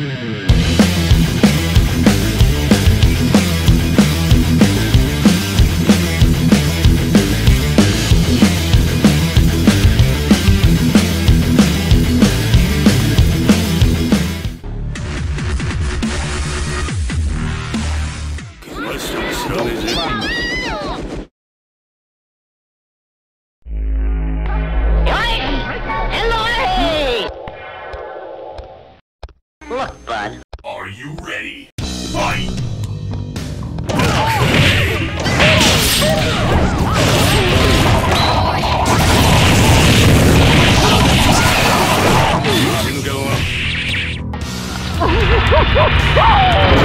Let's go. Look, bud. Are you ready? Fight! Motion go up.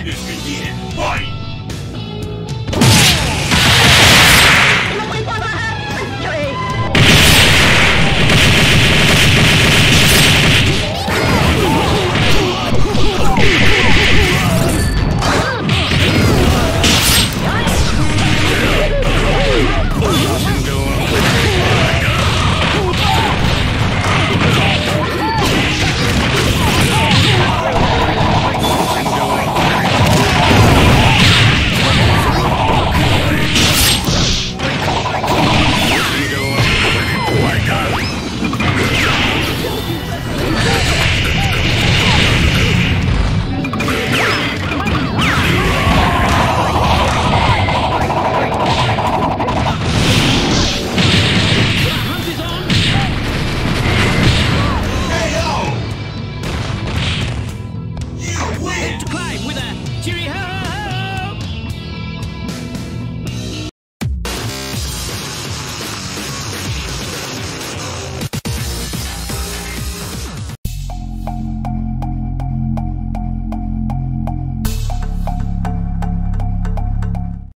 Fight!